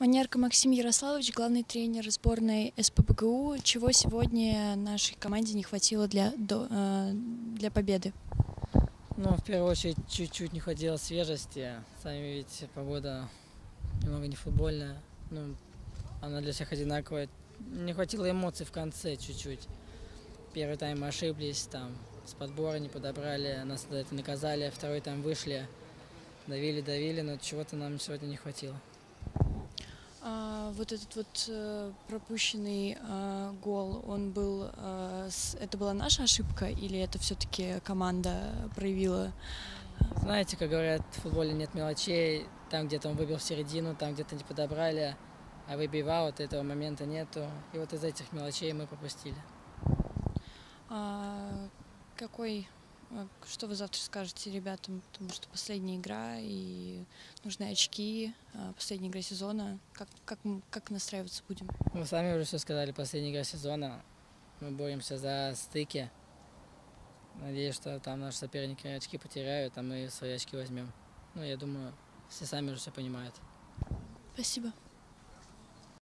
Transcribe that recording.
Манерка Максим Ярославович, главный тренер сборной СПБГУ. Чего сегодня нашей команде не хватило для, до, э, для победы? Ну, в первую очередь, чуть-чуть не хватило свежести. Сами видите, погода немного не футбольная. Ну, она для всех одинаковая. Не хватило эмоций в конце чуть-чуть. Первый тайм мы ошиблись, там с подбора не подобрали, нас это наказали. Второй тайм вышли, давили, давили, но чего-то нам сегодня не хватило. А, вот этот вот э, пропущенный э, гол, он был, с, это была наша ошибка или это все-таки команда проявила? Знаете, как говорят, в футболе нет мелочей. Там где-то он выбил в середину, там где-то не подобрали, а выбивал, вот этого момента нету. И вот из этих мелочей мы пропустили. А, какой а Что вы завтра скажете ребятам, потому что последняя игра и нужны очки, а, последняя игра сезона. Как, как, как настраиваться будем? Мы сами уже все сказали, последняя игра сезона. Мы боремся за стыки. Надеюсь, что там наши соперники очки потеряют, а мы свои очки возьмем. Ну, я думаю, все сами уже все понимают. Спасибо.